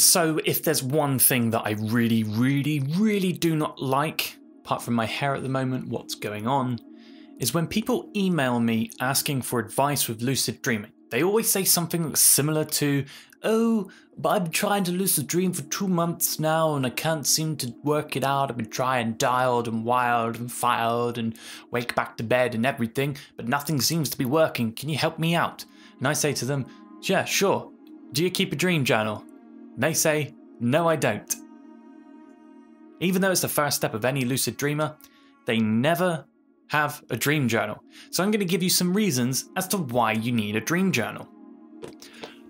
So, if there's one thing that I really, really, really do not like, apart from my hair at the moment, what's going on, is when people email me asking for advice with lucid dreaming. They always say something similar to, Oh, but I've been trying to lucid dream for two months now and I can't seem to work it out. I've been trying DILD and wild and FILD and wake back to bed and everything, but nothing seems to be working. Can you help me out? And I say to them, Yeah, sure. Do you keep a dream journal? They say, No, I don't. Even though it's the first step of any lucid dreamer, they never have a dream journal. So I'm going to give you some reasons as to why you need a dream journal.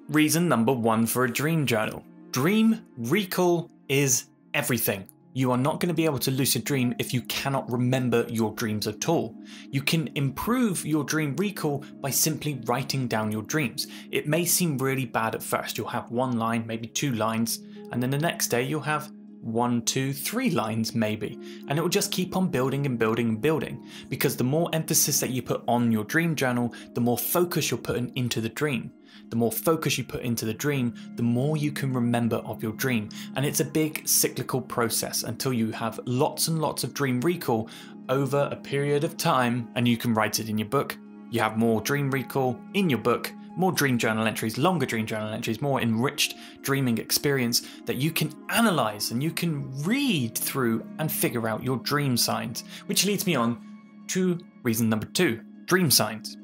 Reason number one for a dream journal dream recall is everything. You are not going to be able to lucid dream if you cannot remember your dreams at all. You can improve your dream recall by simply writing down your dreams. It may seem really bad at first. You'll have one line, maybe two lines, and then the next day you'll have one, two, three lines maybe, and it will just keep on building and building and building because the more emphasis that you put on your dream journal, the more focus you're putting into the dream. The more focus you put into the dream, the more you can remember of your dream. And it's a big cyclical process until you have lots and lots of dream recall over a period of time and you can write it in your book. You have more dream recall in your book more dream journal entries, longer dream journal entries, more enriched dreaming experience that you can analyze and you can read through and figure out your dream signs. Which leads me on to reason number two dream signs.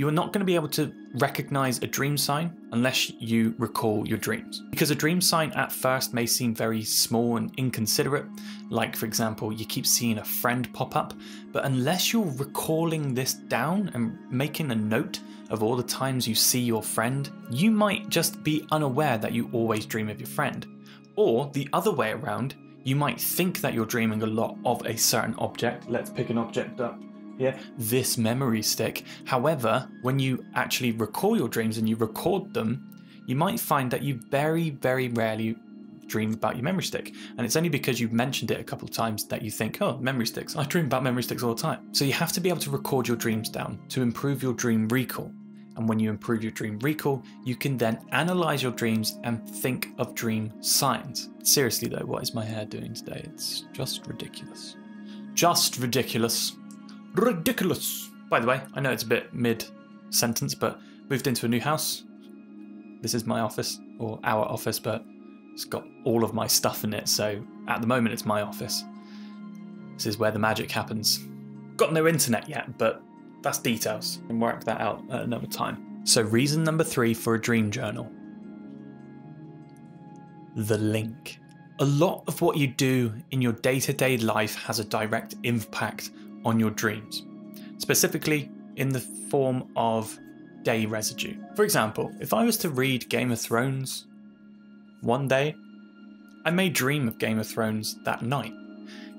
You are not going to be able to recognize a dream sign unless you recall your dreams. Because a dream sign at first may seem very small and inconsiderate, like, for example, you keep seeing a friend pop up, but unless you're recalling this down and making a note of all the times you see your friend, you might just be unaware that you always dream of your friend. Or the other way around, you might think that you're dreaming a lot of a certain object. Let's pick an object up here, this memory stick. However, when you actually recall your dreams and you record them, you might find that you very, very rarely dream about your memory stick. And it's only because you've mentioned it a couple of times that you think, oh, memory sticks. I dream about memory sticks all the time. So you have to be able to record your dreams down to improve your dream recall. And when you improve your dream recall, you can then analyze your dreams and think of dream signs. Seriously, though, what is my hair doing today? It's just ridiculous. Just ridiculous. Ridiculous. By the way, I know it's a bit mid sentence, but moved into a new house. This is my office, or our office, but it's got all of my stuff in it, so at the moment it's my office. This is where the magic happens. Got no internet yet, but that's details. And work that out at another time. So, reason number three for a dream journal the link. A lot of what you do in your day to day life has a direct impact on your dreams, specifically in the form of day residue. For example, if I was to read Game of Thrones one day, I may dream of Game of Thrones that night.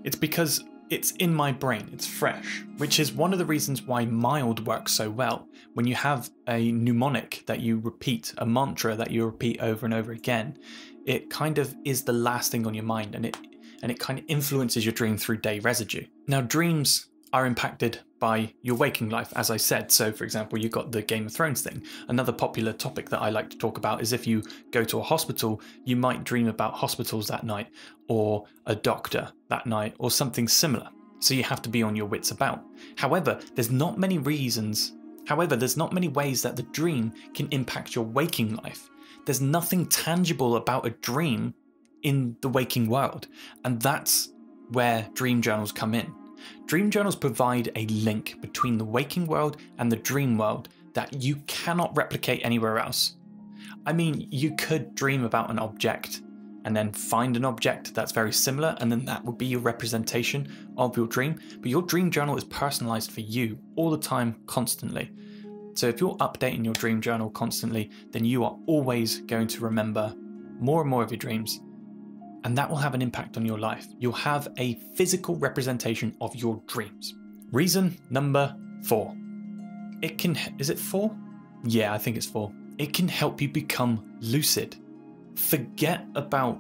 It's because it's in my brain, it's fresh, which is one of the reasons why mild works so well. When you have a mnemonic that you repeat, a mantra that you repeat over and over again, it kind of is the last thing on your mind and it and it kind of influences your dream through day residue. Now dreams are impacted by your waking life, as I said. So, for example, you've got the Game of Thrones thing. Another popular topic that I like to talk about is if you go to a hospital, you might dream about hospitals that night, or a doctor that night, or something similar. So, you have to be on your wits about. However, there's not many reasons, however, there's not many ways that the dream can impact your waking life. There's nothing tangible about a dream in the waking world, and that's where dream journals come in Dream journals provide a link between the waking world and the dream world that you cannot replicate anywhere else. I mean, you could dream about an object and then find an object that's very similar, and then that would be your representation of your dream. But your dream journal is personalized for you all the time, constantly. So if you're updating your dream journal constantly, then you are always going to remember more and more of your dreams and that will have an impact on your life. You'll have a physical representation of your dreams. Reason number four. It can, is it four? Yeah, I think it's four. It can help you become lucid. Forget about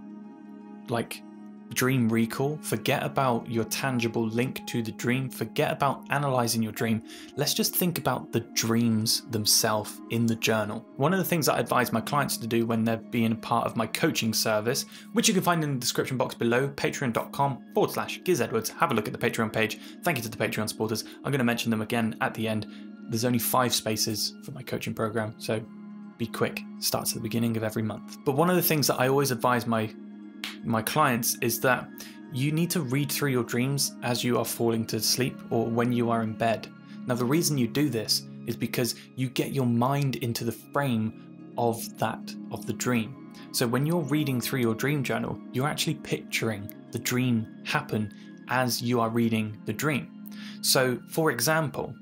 like dream recall, forget about your tangible link to the dream, forget about analyzing your dream. Let's just think about the dreams themselves in the journal. One of the things I advise my clients to do when they're being a part of my coaching service, which you can find in the description box below, patreon.com forward slash Giz Edwards. Have a look at the Patreon page. Thank you to the Patreon supporters. I'm going to mention them again at the end. There's only five spaces for my coaching program, so be quick. Starts at the beginning of every month. But one of the things that I always advise my my clients is that you need to read through your dreams as you are falling to sleep or when you are in bed. Now, the reason you do this is because you get your mind into the frame of that, of the dream. So, when you're reading through your dream journal, you're actually picturing the dream happen as you are reading the dream. So, for example,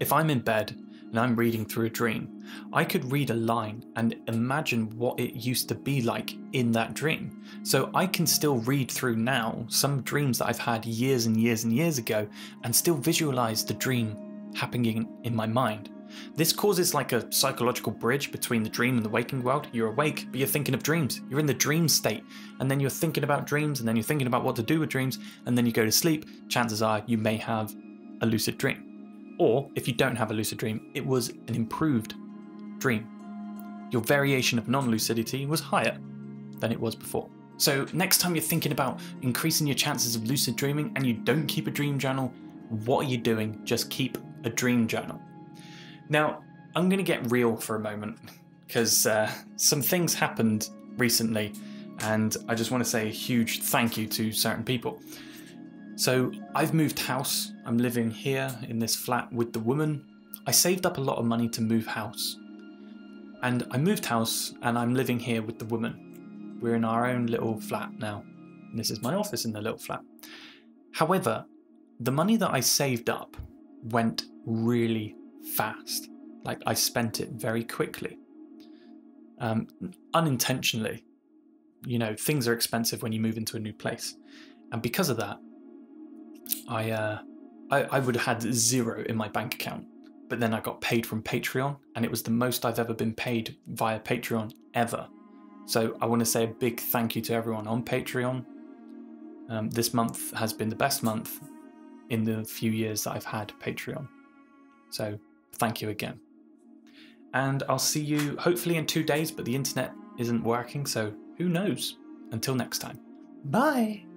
if I'm in bed and I'm reading through a dream, I could read a line and imagine what it used to be like in that dream. So I can still read through now some dreams that I've had years and years and years ago and still visualize the dream happening in my mind. This causes like a psychological bridge between the dream and the waking world. You're awake, but you're thinking of dreams. You're in the dream state, and then you're thinking about dreams, and then you're thinking about what to do with dreams, and then you go to sleep. Chances are you may have a lucid dream. Or if you don't have a lucid dream, it was an improved dream. Your variation of non lucidity was higher than it was before. So, next time you're thinking about increasing your chances of lucid dreaming and you don't keep a dream journal, what are you doing? Just keep a dream journal. Now, I'm going to get real for a moment because uh, some things happened recently, and I just want to say a huge thank you to certain people. So I've moved house. I'm living here in this flat with the woman. I saved up a lot of money to move house. And I moved house and I'm living here with the woman. We're in our own little flat now. And this is my office in the little flat. However, the money that I saved up went really fast. Like I spent it very quickly. Um, unintentionally. You know, things are expensive when you move into a new place. And because of that, I, uh, I, I would have had zero in my bank account. But then I got paid from Patreon, and it was the most I've ever been paid via Patreon ever. So I want to say a big thank you to everyone on Patreon. Um, this month has been the best month in the few years that I've had Patreon. So thank you again. And I'll see you hopefully in two days, but the internet isn't working, so who knows? Until next time. Bye!